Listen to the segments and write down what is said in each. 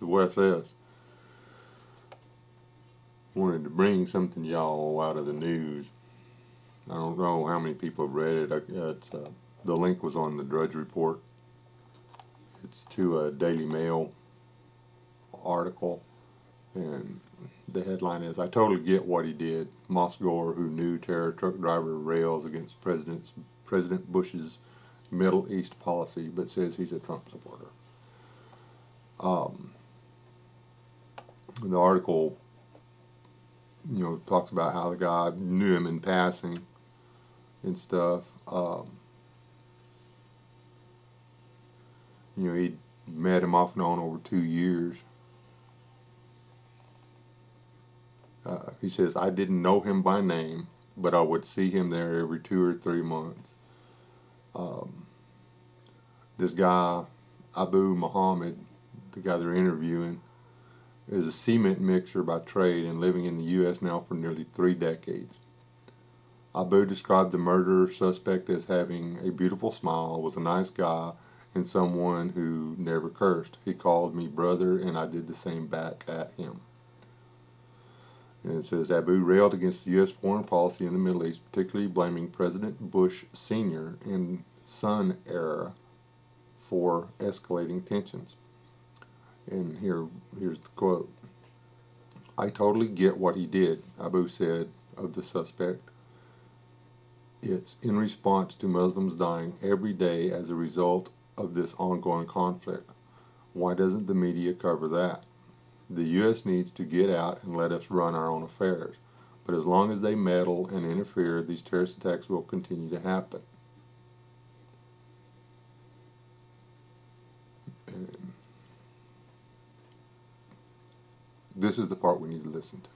What it says. Wanted to bring something y'all out of the news. I don't know how many people have read it. Uh, the link was on the Drudge Report. It's to a Daily Mail article, and the headline is I totally get what he did. Moss Gore, who knew terror truck driver rails against President President Bush's Middle East policy, but says he's a Trump supporter. Um, the article, you know, talks about how the guy knew him in passing and stuff. Um, you know, he met him off and on over two years. Uh, he says, I didn't know him by name, but I would see him there every two or three months. Um, this guy, Abu Muhammad, the guy they're interviewing, is a cement mixer by trade and living in the U.S. now for nearly three decades. Abu described the murderer suspect as having a beautiful smile, was a nice guy, and someone who never cursed. He called me brother, and I did the same back at him. And it says Abu railed against the U.S. foreign policy in the Middle East, particularly blaming President Bush Sr. and son era for escalating tensions. And here, here's the quote. I totally get what he did, Abu said of the suspect. It's in response to Muslims dying every day as a result of this ongoing conflict. Why doesn't the media cover that? The U.S. needs to get out and let us run our own affairs. But as long as they meddle and interfere, these terrorist attacks will continue to happen. And this is the part we need to listen to.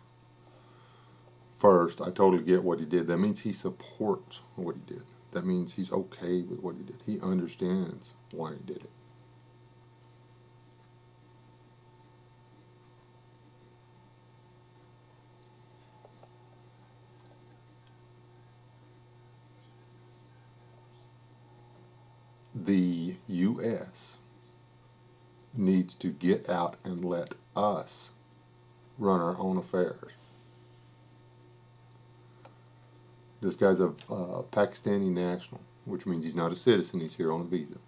First, I totally get what he did. That means he supports what he did. That means he's okay with what he did. He understands why he did it. the U.S. needs to get out and let us run our own affairs. This guy's a uh, Pakistani national, which means he's not a citizen, he's here on a visa.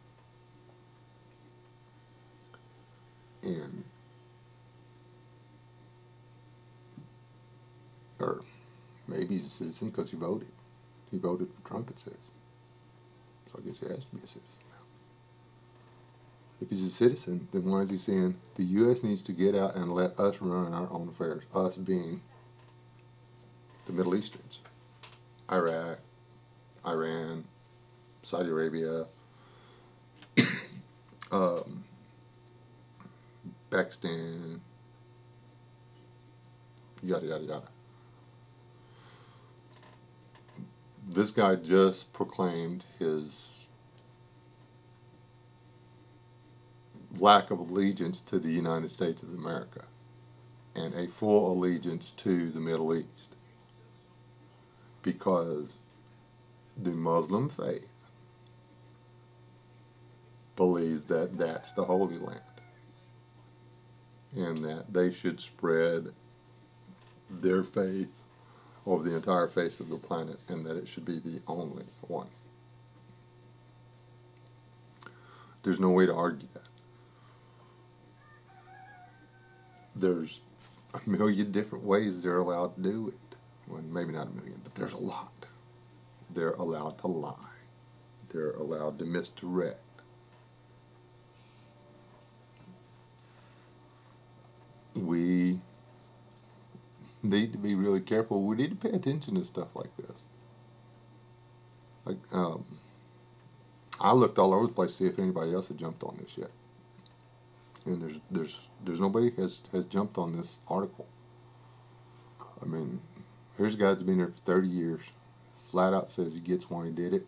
And, or maybe he's a citizen because he voted. He voted for Trump, it says. So I guess he has to be a citizen. If he's a citizen, then why is he saying the U.S. needs to get out and let us run our own affairs? Us being the Middle Easterns, Iraq, Iran, Saudi Arabia, um, Pakistan, yada yada yada. this guy just proclaimed his lack of allegiance to the United States of America and a full allegiance to the Middle East because the Muslim faith believes that that's the Holy Land and that they should spread their faith over the entire face of the planet and that it should be the only one. There's no way to argue that. There's a million different ways they're allowed to do it. Well, maybe not a million, but there's a lot. They're allowed to lie. They're allowed to misdirect. We need to be really careful. We need to pay attention to stuff like this. Like, um, I looked all over the place to see if anybody else had jumped on this yet, and there's there's there's nobody has has jumped on this article. I mean, here's a guy that's been there for 30 years, flat out says he gets why he did it,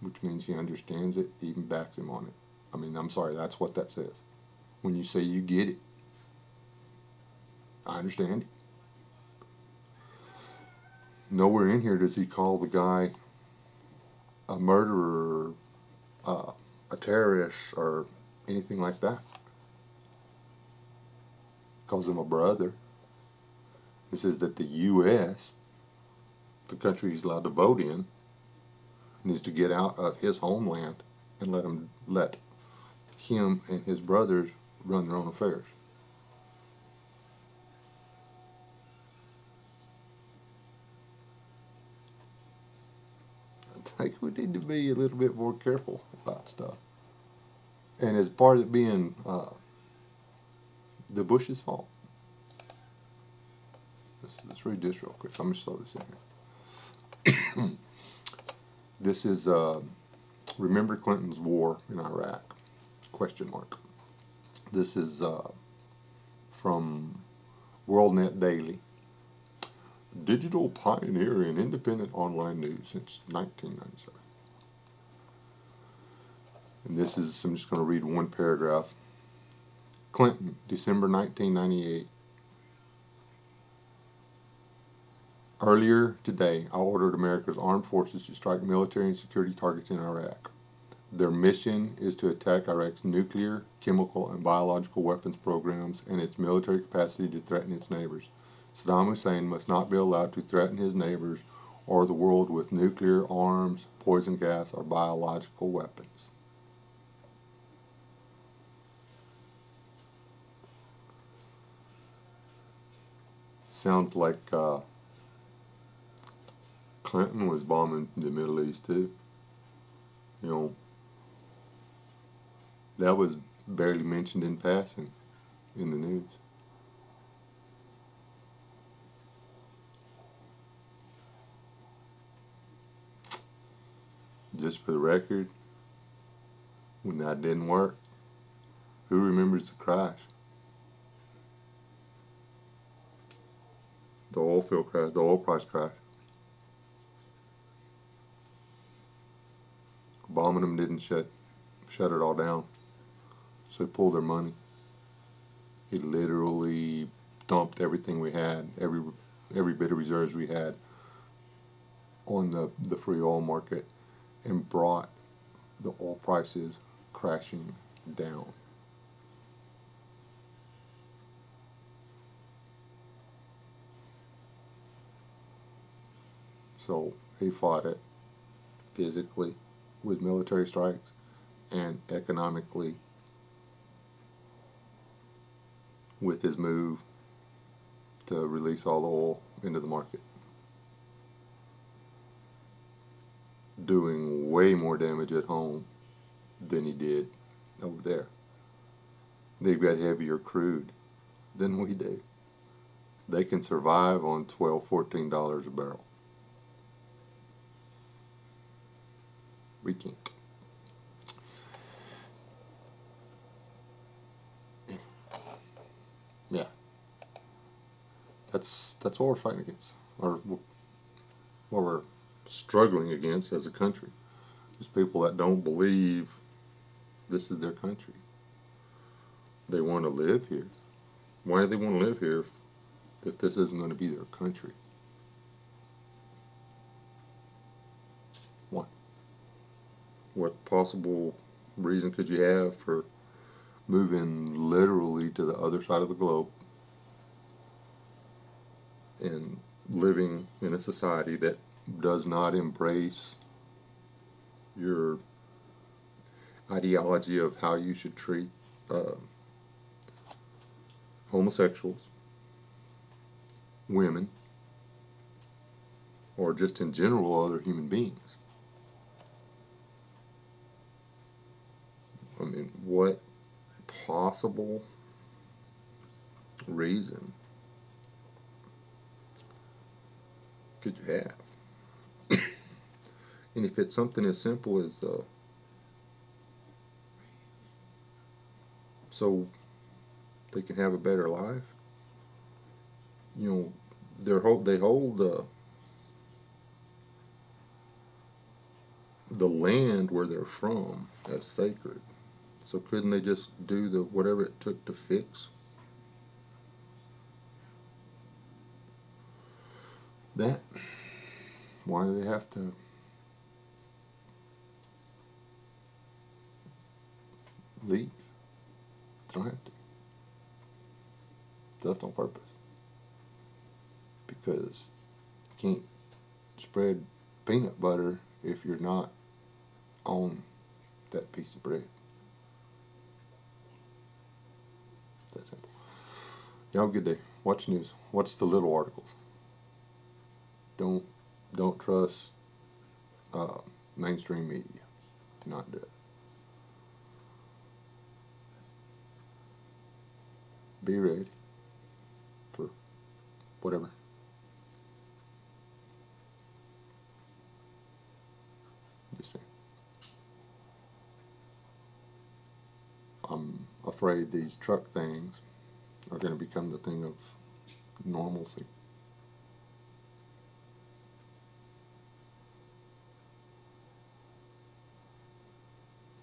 which means he understands it, even backs him on it. I mean, I'm sorry, that's what that says. When you say you get it, I understand. Nowhere in here does he call the guy a murderer, uh, a terrorist, or anything like that. Calls him a brother. He says that the U.S., the country he's allowed to vote in, needs to get out of his homeland and let him let him and his brothers run their own affairs. I think we need to be a little bit more careful about stuff. And as part of it being uh, the Bush's fault. Let's, let's read this real quick. I'm going to slow this in here. this is uh, Remember Clinton's War in Iraq? Question mark. This is uh, from WorldNetDaily. Digital pioneer in independent online news since 1997. And this is, I'm just going to read one paragraph. Clinton, December 1998. Earlier today, I ordered America's armed forces to strike military and security targets in Iraq. Their mission is to attack Iraq's nuclear, chemical, and biological weapons programs and its military capacity to threaten its neighbors. Saddam Hussein must not be allowed to threaten his neighbors or the world with nuclear arms, poison gas, or biological weapons. Sounds like uh, Clinton was bombing the Middle East too. You know, that was barely mentioned in passing in the news. Just for the record, when that didn't work, who remembers the crash? The oil field crash, the oil price crash. Bombing them didn't shut shut it all down. So they pulled their money. It literally dumped everything we had, every every bit of reserves we had on the, the free oil market and brought the oil prices crashing down. So he fought it physically with military strikes and economically with his move to release all the oil into the market. Doing way more damage at home than he did over there. They've got heavier crude than we do. They can survive on $12, $14 a barrel. Can't. Yeah. That's that's what we're fighting against, or what we're struggling against as a country. Is people that don't believe this is their country. They want to live here. Why do they want to live here if, if this isn't going to be their country? What? What possible reason could you have for moving literally to the other side of the globe and living in a society that does not embrace your ideology of how you should treat uh, homosexuals, women, or just in general other human beings. I mean, what possible reason could you have? and if it's something as simple as uh, so they can have a better life, you know, they hold they hold uh, the land where they're from as sacred. So couldn't they just do the whatever it took to fix that? Why do they have to leave? They don't have to. Left on purpose. Because you can't spread peanut butter if you're not on that piece of bread. That simple. Y'all have a good day. Watch news. Watch the little articles. Don't don't trust uh, mainstream media. Do not do it. Be ready for whatever. Just saying. I'm afraid these truck things are going to become the thing of normalcy.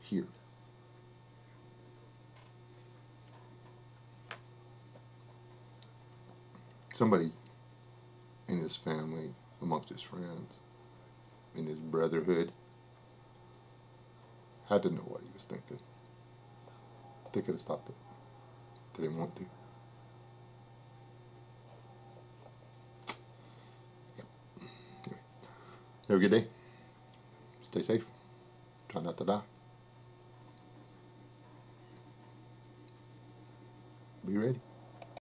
Here. Somebody in his family, amongst his friends, in his brotherhood, had to know what he was thinking. They could have stopped it. They didn't want to. Yep. Anyway. Have a good day. Stay safe. Try not to die. Be ready.